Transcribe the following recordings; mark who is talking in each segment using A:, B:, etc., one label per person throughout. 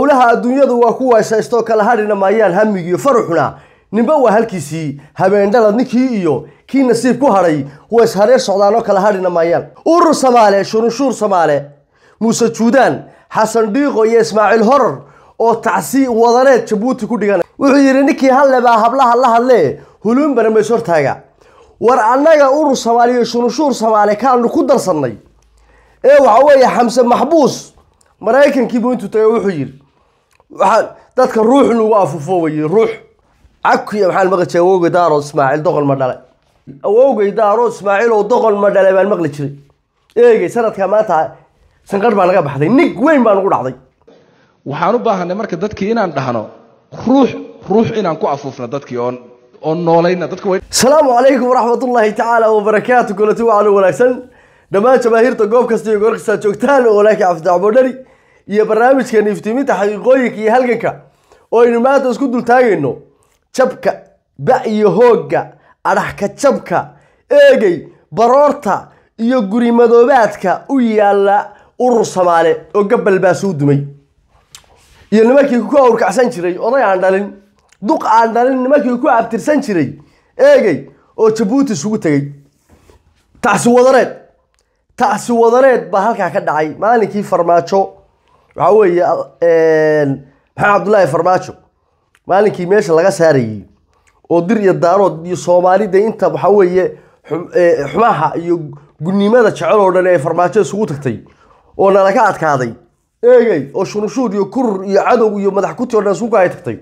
A: howlaha adduunyadu waa ku weeshaystoo kala hadhina maayaan hamigiiyo faruxuna ninba waa halkiisii habeendhalad ninkii iyo kii nasiib ku hadhay wees hareer socdaanoo kala hadhina maayaan. Urur samaale shurunshuur samaale muuse juudaan xasan dhiiqo iyo ismaaciil horar oo tacsi wadaneed jabuuti ku dhigan wuxuu yidhi ninkii halle baa hablaha la hadlee huluun baramays hortaaga. War annaga urur samaale iyo shurunshuur samaale kaanu ku darsannay. Ee waxa weeye xamse maxbuus maraykankiibuu intuu tagay wuxuu yidhi waxaan dadka ruux lagu afufo weye ruux. Cakiya maxaan maqli jiray awowgay daaro ismaaciil doqon ma dhale awowgay daaro ismaaciil oo doqon ma dhale baan maqli jiray. Eegay sanadka maanta sanqadh baa naga baxday nig weyn baa nagu dhacday.
B: Waxaan u baahanay marka dadkii inaan dhahno ruux ruux inaan ku afuufno dadkii oon oon noolayna dadka way
A: asalaamu calaykum waraxmatullaahi tacaala wabarakaatu kulati wacalo wanaagsan. Dhammaan jamaahiirta goob kasta iyo goor kastaa joogtaan oo walaalkii cabdidacbodhari iyo barnaamijkeena iftiiminta xaqiiqooyinka iyo halganka oo aynu maanta isku dultaagayno jabka ba iyo hoogga adhaxka jabka eegay baroorta iyo guri madoobaadka u yaalla urur samaale oo gabal baa dumay. Iyo nimankii ku awrkacsan jiray oday aan dhalin duq aan dhalin nimankii ku abtirsan jiray eegay oo jabuuti isugu tegey tacsi wadareed tacsi wadareed baa halkaa ka dhacay maalinkii farmaajo waxaa weeye maxamed cabdullaahi farmaajo? Maalinkii meesha laga saarayey oo dir iyo daarood iyo soomaalida inta waxaa weeye xumaha iyo gunnimada jecel oo dhan ee farmaajo isugu tagtay oo nalaga adkaaday eegay oo shununshuur iyo kurur iyo cadow iyo madax kuti o dhan isugu ay tagtay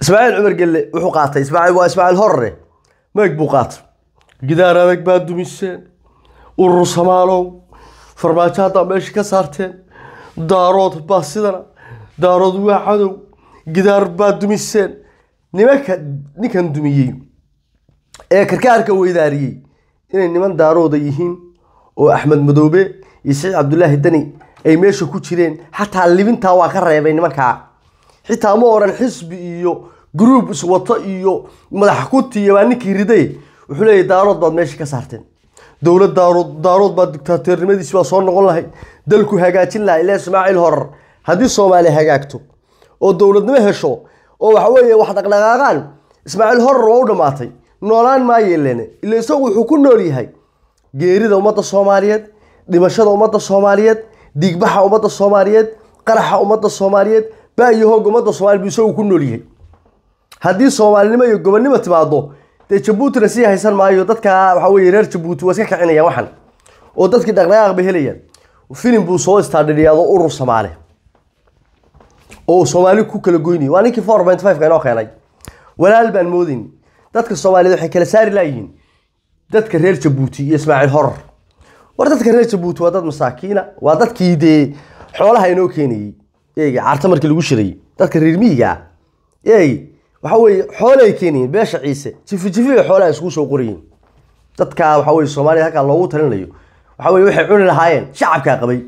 A: ismaaciil cumar gelle wuxuu qaatay ismaaciil waa ismaaciil horre meeg buu qaatay. Gidaar adag baa dumiseen urur samaalow farmaajo haddaa meesha ka saarteen daarood baa sidana daarood waa cadow gidaar baa dumiseen nimanka ninkan dumiyey ee karkaarka weydaariyey inay niman daarooda yihiin oo axmed madoobe iyo saciid cabdulaahi dani ay meesha ku jireen xataa libintaa waa ka reebay nimankaa xitaa ma odhan xisbi iyo gruub iswato iyo madax kuti baa ninkii riday. Wuxuu leeyahy daarood baad meesha ka saarteen dowlad daarood baa dictaateernimadiisi baa soo noqon lahay. Dalku hagaajin lahay ilaa ismaaciil horar haddii soomaaliya hagaagto oo dowladnimo hesho oo waxa weeye wax dhaqdhaqaaqaan ismaaciil horar waa u dhammaatay noolaan maayeelene ila isagu wuxuu ku nool yahay. Geerida ummadda soomaaliyeed dhimashada ummadda soomaaliyeed diigbaxa ummadda soomaaliyeed qaraxa ummadda soomaaliyeed ba iyo hoog ummadda soomaliya buu isagu ku nool yahay. Haddii soomaalinimo iyo gobonnimo timaado dee jabuutina sii haysan maayo dadka waxa weye reer jabuuti waa iska kicinayaan waxan. Oo dadkii dhaqdhaqaaq bay helayaan. Filim buu soo istaadhiriyaado urur samaale oo soomaali ku kala goynayay waa ninkii four point five ka inoo keenay. Walaal baan moodayn dadka soomaaliyeed waxay kala saari laayihiin dadka reer jabuuti iyo ismaaciil horar war dadka reer jabuuti waa dad masaakiina waa dadkii dee xoolaha inoo keenayey. Eegi carta markii lagu shirayay dadka reer miyiga. Eegi waxa weeye xoolay keenayeen beesha ciise. Jifi jifi xoolaha iskugu soo qorayiin dadka waxa weye soomaalida halkaa loogu talinayo. Waxa weye waxay cuni lahaayeen shacabkaa qabay.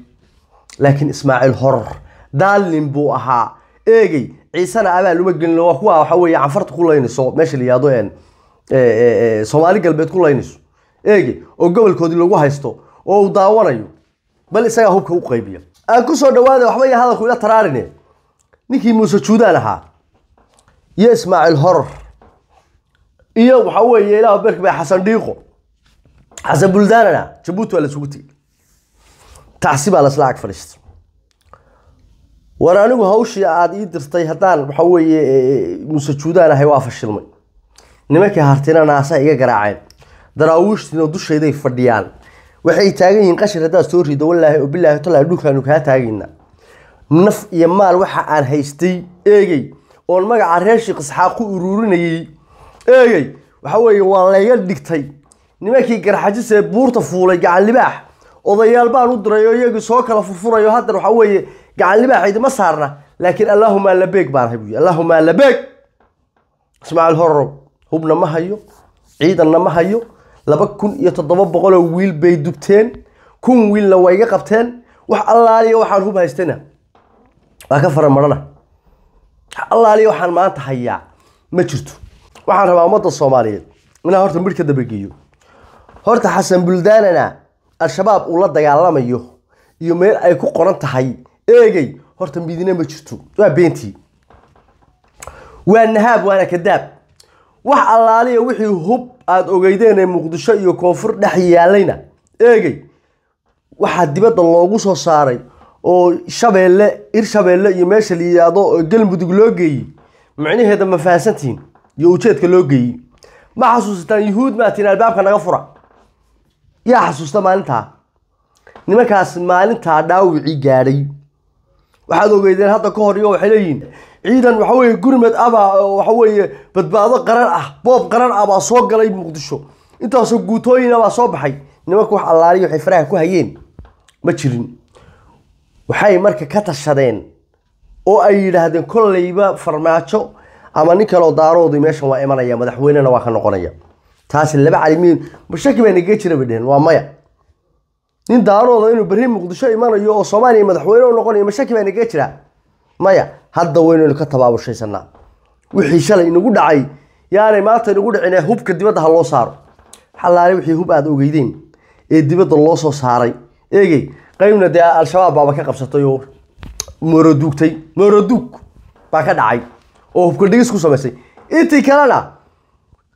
A: Laakiin ismaaciil horar daalin buu ahaa. Eegey ciisena abaal uma gelin waa kuwa waxa weeye canfarta ku laynayso. Meesha la yihahdo soomaali galbeed ku laynayso. Eegi oo gobolkoodii lagu haysto oo uu daawanayo. Bal isagaa hubka u qaybiya. Aan ku soo dhawaada waxba iyo hadalku ila taraarine. Ninkii muuse juudaan ahaa iyo ismaaciil horar iyo waxa weeye ilaah berkbay xasan dhiiqo xasan buldaanana jabuuti waa lasugu tegey tacsi baa lasla ag war anigu hawshii aada ii dirtay haddaan waxa weeye muuse juudaan ahay waa fashilmay. Nimankii hartina naasa iga garaaceen. Daraawiishtiina dushayday fadhiyaan. Waxay taagan yihiin qashir haddaad soo rido wallaahi oo bilaahi tallaahi dhulkaanu kaa taagayna. Naf iyo maal waxa aan haystay eegey oon magaca reer sheekh isxaaq ku uruurinayey eegey waxa weeye waa layga dhigtay. Nimankii garxajis ee buurta fuulay gacan libaax odayaal baan u diray oo iyagii soo kala furfurayo. Haddar waxa weeye gacan idima saarna. Laakiin allaahuma labeeg baan ahay buyi allaahuma labeeg ismaaciil hororow hubna ma hayo. Ciidanna ma hayo. Laba kun iyo toddoba boqoloo wiil bay dubteen kun wiilna waa iga qabteen. Wax allaaliya waxaan hub haystana waa ka fara allaaliya waxaan maanta hayaa. Ma jirto. Waxaan rabaa ummadda soomaaliyeed inaan horta midh ka dabageeyo horta xasan buldaanana al-shabaab uu la dagaalamayo iyo meel ay ku qoran tahay. Eegay horta midina ma jirto. Waa beentii waa nahaab waana kadaab. Wax allaaliya wixii hub aada ogeydeen ee muqdisho iyo koonfur dhex yaalayna eegey waxaa dibadda loogu soo saaray oo shabeelle ir shabeelle iyo meesha la yidhaahdo oo galmudug loo geeyey. Micnaheeda ma fahansantihiin iyo ujeedka loo geeyey. Ma xasuusataan yuhuud maatiin albaabka naga fura? Yaa xasuusta maalintaa? Nimankaas maalintaa dhaawicii gaadhay. Waxaad ogeydeen hadda ka hor iyo waxay leeyihiin ciidan waxa weeye gurmed abaa oo waxa weeye badbaado qaran ah boob qaran ah baa soo galay muqdisho. Intaasoo guutooyina baa soo baxay. Nimanka wax allaaliya waxay faraha ku hayeen. Ma jirin waxay marka ka tashadeen oo ay yidhaahdeen kolleyba farmaajo ama nin kaloo daaroodii meeshan waa imanaya madaxweynena waa ka noqonaya. Taasi laba calimiin mashaki baa nagaga jira bay dheheen waa maya. Nin daarooda inuu berri muqdisho imanayo oo soomaaliya madaxweyne u noqonayo mashaki baa nagaga jira? Maya hadda waynaynu ka tabaabushaysannaa wixii shalay inagu dhacay yaanay maanta inagu dhicin hubka dibadda ha loo saaro. Xalaale wixii hub aada ogeydeen ee dibadda loo soo saaray. Eegey qaybna dee al-shabaab baaba ka qabsatay oo mooroduugtay mooroduug baa ka dhacay oo hubka dhigis ku samaysay. Intii kalena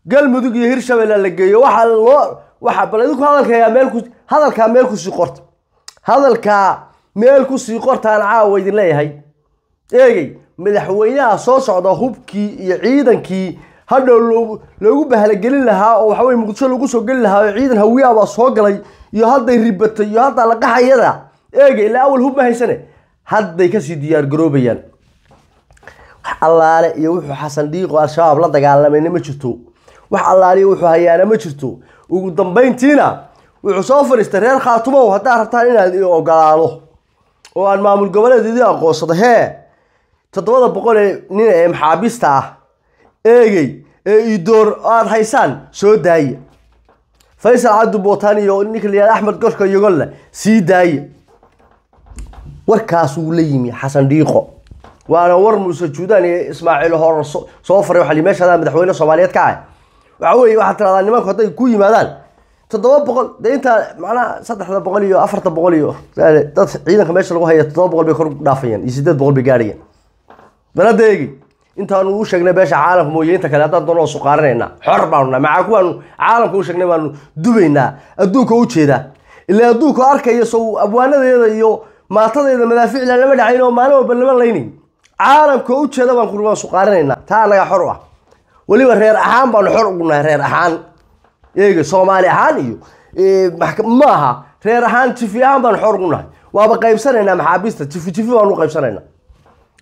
A: galmudug iyo hirshabelle la geeyo waxaa loo waxa bal idinku hadalkaa meel ku hadalkaa meel ku sii qorta. Hadalkaa meel ku sii qortaan caawa idin leeyahay. Eegey madaxweynaha soo socda hubkii iyo ciidankii hadhow loogu bahalagelin lahaa oo waxaweye muqdisho lagu soo geli lahaa oo ciidan hawiyaa baa soo galay iyo hadday ribatay iyo haddaa la qaxayada eegey ilaa awal hub ma haysane. Hadday ka sii diyaar garoobayaan. Wax allaale iyo wuxuu xasan dhiiqo al-shabaab la dagaalamayna ma jirto. Wax allaaliyo wuxuu hayaana ma jirto. Ugu dambayntiina wuxuu soo fadhiistay reer khaatumow haddaad rabtaan inaad i ogolaado oo aan maamul goboleed idin aqoonsado hee toddobada boqol ee nin ee maxaabiista ah eegey ee idoor aada haysaan soo daaya faysal cabdi bootaan iyo ninka la axmed gorka yogolle sii daaya warkaasuu la yimi xasan dhiiqo waana war muuse juudaan iyo ismaaciil hor soo faray waxa li meeshaada madaxweyne soomaaliyeed ka ah. Waxa weeye waxaad tiradaa nimanku hadday ku yimaadaan toddoba boqol dee intaa macnaha saddexda boqol iyo afarta boqol iyo dad ciidanka meesha lagu haya toddoba boqol bay kor dhaafayaan iyo sideed boqol bay gaadhayaan balada eegi intaanu u sheegnay beesha caalamka mooye inta kale haddaan doono suqaarinayna xor baanu nahay kuwaanu caalamka u sheegnay baanu dubaynaa. Adduunka u jeedaa. Ilaa adduunka arkaya abwaanadeeda iyo maatadeeda madaaficla lama dhacayn oo maalin lama laynayn caalamka u jeeda baan kuri waan suqaarinaynaa taa anaga xor u ah. Weliba reer ahaan baanu xor ugu nahay reer ahaan. Eega soomaali ahaan iyo maaha. Reer ahaan jifi ahaan baanu xor ugu nahay. Waaba qaybsanaynaa maxaabiista. Jifi jifi baanu qaybsanaynaa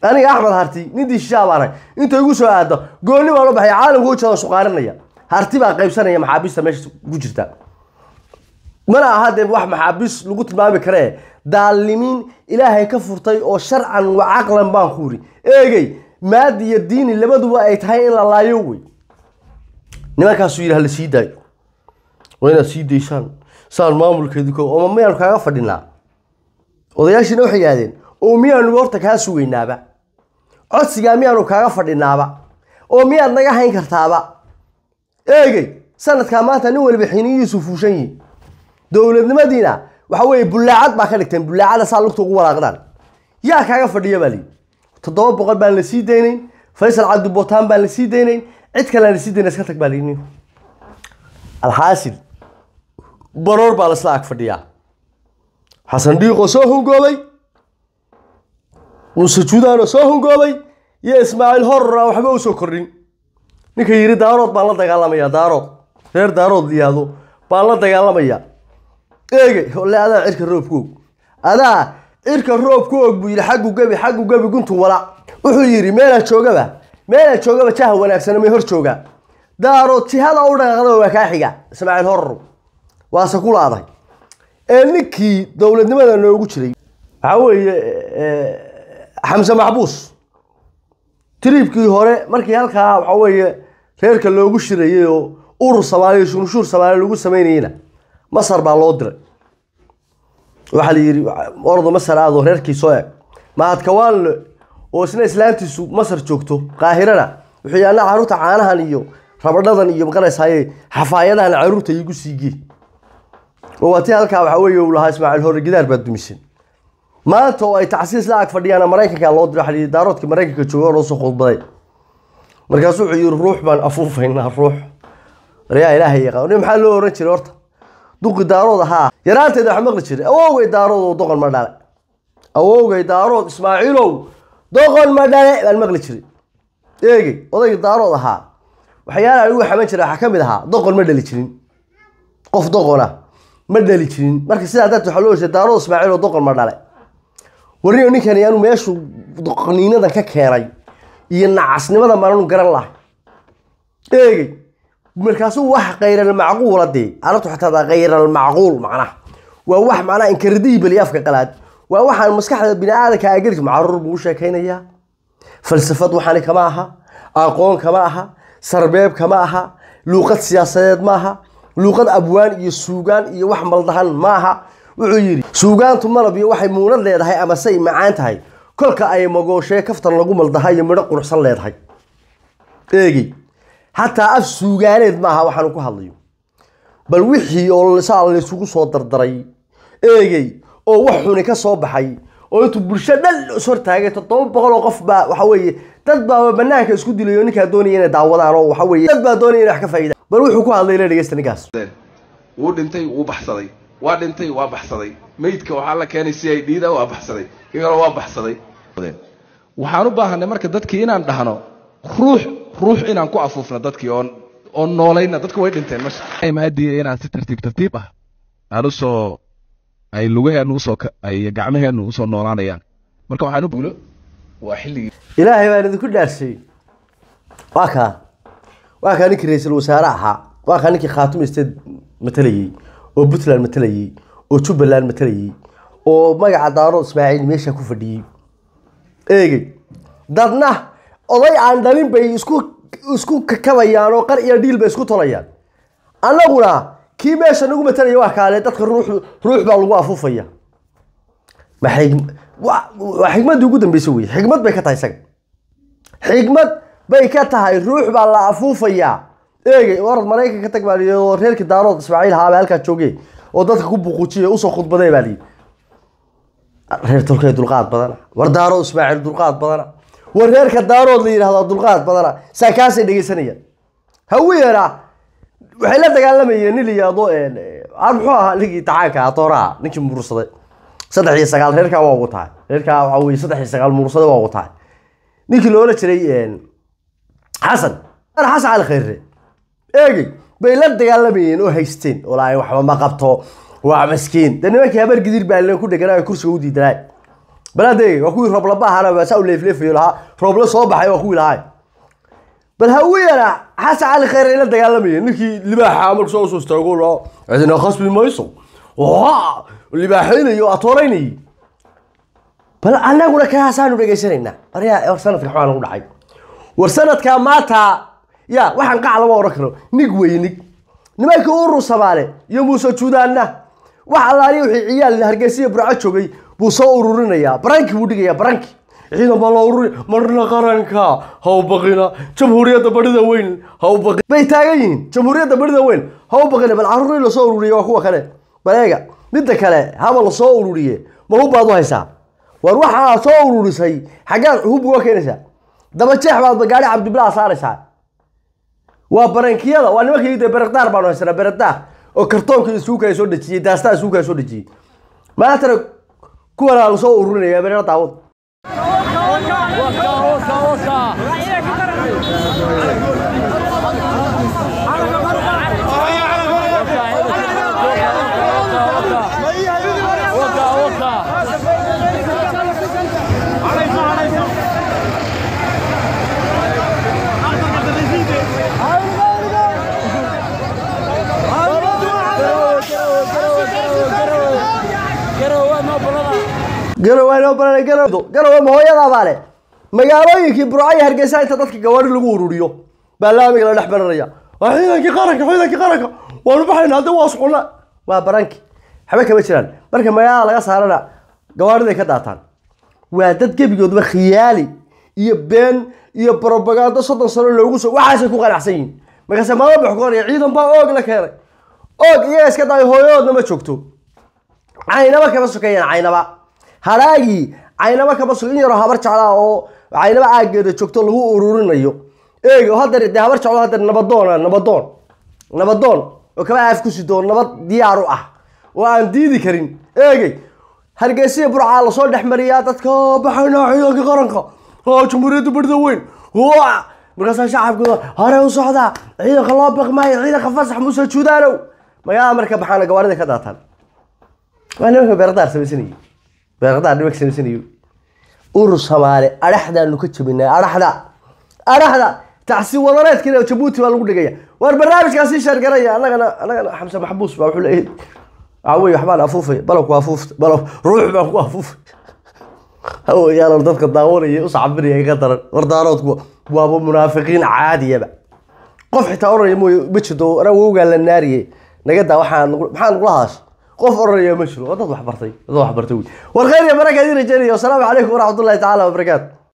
A: aniga axmed harti nin dishishaa baan ahay inta igu soo aado goonni baan u baxay caalamka jeeda suqaarinaya harti baa qaybsanaya maxaabiista meesha ku jirta. Mana aha dee wax maxaabiis lagu tilmaami karee. Daalimiin ilaahay ka furtay oo sharcan wa caqlan baan ku uri eegey maadi iyo diini labaduba ay tahay in la laayo wey. Nimankaasuu yidhi hala sii daayo? Waa inaad sii daysaan saan maamulkeedu ko oma miyaanu kaaga fadhinaa? Odayaashiina waxay yidhahdeen oo miyaanu horta kaa sugaynaaba codsigaa miyaanu kaaga fadhinaaba oo miyaad naga hayn kartaaba. Eegey sanadkaa maanta nin waliba xiniyiisu fuushan yihiin dowladnimadiina waxa weeye bullaacad baa ka dhigteen bullaacada saa lugta ugu walaaqdaan. Yaa kaaga fadhiya baa liyi toddoba boqol baan la sii daynayn faysal cabdibootaan baan la sii daynayn cid kalean la sii dayna iska tag baa liyi alxaasil baroor baa lasla ag fadhiyaa. Xasan dhiiqoo soo hungoobay muuse juudaanoo soo hungoobay iyo ismaaciil horora waxba u soo kordhin ninka yidhi daarood baan la dagaalamayaa daarood. Reer daarood liyaado baan la dagaalamayaa eege ole adaa cirka roobkoog adaa cirka roobkoog buu yidhi xaggu gebi xaggu gebi guntu wala. Wuxuu yidhi meelaa joogaba meelaa joogaba jaha wanaagsana may hor joogaa daarood jihada u dhaqaaqda waa kaa xiga ismaaciil horor waase ku laaday ee ninkii dowladnimada noogu jiray waxaa weeye xamse maxbuus tiriibkii hore markii halkaa waxaa weeye reerka loogu shirayay oo urur soomaaliya shunshuur soomaaliya lagu samaynayena masar baa loo diray. Waxaa la yidhi ordo masar aado reerkii soo eg. Mahadkawaanle oo isna islaantiisu masar joogto qaahirana wuxuu yaallaa carruurta caanahan iyo rabadhadan iyo maqanaysaye xafaayadahan carruurta iigu siigiye oo waa tii halkaa waxaa weeye uu lahaa ismaaciil hore gidaar baa dumisan maanta oo ay tacsiis la ag fadhiyaan maraykanka loo diro xaliyi daaroodka maraykanka jooga loo soo khudbaday markaasuu wuxuu yidhi ruux baan afuufaynaa ruux. Waryaa ilaahay yaqaan. Nin maxaa loo oran jiray horta? Duqi daarood ahaa. Yaraanteeda waxa maqli jiray. Awowgay daarood oo doqon ma dhale. Awowgay daarood ismaaciilow doqon ma dhale baan maqli jiray. Eegey odayga daarood ahaa. Waxyaalaha lagu xaman jiray waxaa ka mid ahaa doqon ma dhali jirin. Qof doqona ma dhali jirin. Marka sidaa darteed waxaa loo jeeda daarood ismaaciil oo doqon ma dhale warniyo ninkani anu meeshu doqoniinadan ka keenay iyo nacasnimada maanu garan lahay eegey markaasuu wax kayral-macquula dee arabtu xataa kayral-macquul macnaha waa wax macnaha inkardiibali afka qalaad. Waa waxaan maskaxda bini aadanka ageli macaruur buu u falsafad waxani kama aha. Aqoon kama aha. Sarbeeb kama aha. Luuqad siyaasadeed ma aha. Luuqad abwaan iyo suugaan iyo wax maldahan ma aha wuxuu yidhi suugaantu malab iyo waxay muunad leedahay ama say macaan tahay? Kolka ay magooshee kaftan lagu maldaha iyo midho quruxsan leedahay. Eegey xataa af suugaaneed maaha waxaanu ku hadlayo. Bal wixii oo saa laysugu soo dardaray eegey oo wax xuni ka soo baxay oo intuu bulsho dhan is hortaagay toddoba boqol oo qof baa waxa weeye dad baa banaanka isku dilayo ninkaa doonaya inay daawadaan oo waxa weeye dad baa doonaya inay wax ka faa'iidaan bal wuxuu ku hadlay la dhegeysta ninkaas.
B: Wuu dhintay wuu baxsaday waa dhintay waa baxsaday. Meydka waxaa la keenay si ay dhiida waa baxsaday. Kii kale waa baxsaday. Waxaan u baahanay marka dadkii inaan dhahno ruux ruux inaan ku afuufno dadkii oon oon noolayna dadka way dhinteen masha
C: maadiya inaan si tartiib tartiib ah aan u soo ay lugaheenu u soo ay gacmaheenu u soo noolaanayaan. Marka waxaan u
B: buulo waa xilligii
A: ilaahay baan idinku dhaarshay waa kaa waa kaa ninkii ra'iisul wasaare ahaa. Waa kaa ninkii khaatuma state matalayey oo puntland matalayey oo jubbaland matalayey oo magaca daaro ismaaciil meesha ku fadhiyey eegey dadna oday aan dhalin bay isku isku kakabayaan oo qar iyo dhiil bay isku tolayaan. Annaguna kii meesha nagu matalaya waa kaale dadka ruux ruux baa lagu afuufaya. Ma xig waa waa xigmaddii ugu dambeysay wey xigmad bay ka tahay isaga. Xigmad bay ka tahay ruux baa la afuufayaa eegey orad maraykanka ka tag baa liyi oo reerkii daarood ismaaciil haaba halkaa jooge oo dadka ku buquujiye u soo khudbaday baa liyi reer tolkee dulqaad badana war daarood ismaaciil dulqaad badana war reerka daarood la yidhahdaa dulqaad badana saa kaasay dhegeysanayaan haweena waxay la dagaalamayeen nin la aan muxuu ahaa ninkii tacaanka ah ninkii muursaday saddex iyo sagaal reerkaa waa ugu tahay reerkaa waxaa weye saddex iyo sagaal muursada waa ugu tahay ninkii loola jiray xasan xasan cali khayre eegey bay la dagaalamayeen oo haysteen. Laa waxba ma qabto. Waa maskiin de nimankii habar gidir baa ku dheganaayo kursiga u diidanaay baladeeg waa kuwii rooblaba ahana saa u leefleefayo lahaa roobla soo baxay waa kuwii lahaay bal hawiyana xasan cali khayr ay la dagaalamayeen ninkii libaaxa marku soo soo istaago laa cidina khasbi mayso. Libaaxaynayo atooraynayay bal annaguna kaasaanu dhegaysanaynaa war sanadka waxbaa nagu dhacay. War sanadkaa maanta ya waxaan qac lama oran karo nig weeye nig. Nimankii urur samaale iyo muuse juudaanna. Wax allaaliya wixii ciyaal hargeysa iyo joogay buu soo ururinayaa baranki buu dhigayaa baranki. Ciidan baa loo ururi marna qaranka ha baqina. Jamhuuriyadda barida weyn ha u bay taagan yihiin jamhuuriyadda barida weyn ha baqina bal carruurii la soo ururiye waa kuwa kale. Bal eega midda kale haba la soo ururiye ma hub baad u haysaa? War waxaa soo ururisay xaggaad hub uga keenaysaa? Daba jeex baad gaari cabdibilaa saaraysaa waa barankiyada waa nimankii de berekdaar baanu haysanaa berekdaar oo kartoonka isuukaa soo dhejiyey daastaa isuukaa soo dhejiyey. Maantana kuwanaa la soo ururinaya bereer daawad le magaalooyinkii burco iyo hargeysa inta dadka gawaari lagu ururiyo. Baa la dhex baranaya ciidankii qaranka ciidankii qaranka. Waanu baxayna hadda waa soconna waa baranki waxba kama jiraan. Marka magaalada laga saarana gawaariday ka daataan. Waa dad gebigoodba khiyaali iyo been iyo brobagando soddon sano loogu soo waxaasay ku qanacsan yihiin. Markaase maalma baxkoonaya ciidan baa oog la keenay. Oog iyaga iska daayo hooyadoodna ma joogto. Caynaba kama sokeeyaan caynaba hadhaagii caynaba kama sugo in habar jeclaa oo caynaba aaggeeda joogto lagu ururinayo. Eeg oo haddar dee habar jeclo haddar nabadoona nabadoon nabadoon oo kaba aaf ku sidoo nabad diyaar u ah. Oo aan diidi karin. Eegey hargeysiya burcaa la soo dhex mariyaa dadka "Oo, baxaynaa ciidanka qaranka. Oo jamhuuriyadda barda weyn. Markaasaa shacabka hore u socdaa ciidanka loo baqmaayo ciidanka fasax muuse juudaanow. Magaalada marka baxaana gawaarida ka daataan. Waa nimanka beerqadaar samaysanayay beerqadaar nimanka samaysanayo urur soomaali adhaxdaanu ka jabinay adhaxda adhaxda tacsi wadareedkiina jabuuti baa lagu dhigaya waar barnaamijkaasi sheergaraya annagana annagana xamse maxbuus baa wuxuu leeyahay weye waxbaan afuufay balabku afuufta balab ruux baan ku afuufay hawayaalo dadka daawanaya usacabinaya ka daran wardaaroodku waaba munaafiqiin caadiyaba qof xitaa oranaya mooy ma jirto anaa wowgaa la naariye naga daa waxaa maxaa nagula haas qof oranaya ma jiro dad wax bartay dad wax bartay. Wey war khayr iyo baraka idin rajaynaya calaykum waraxmatullahi tacaala wabarakaatu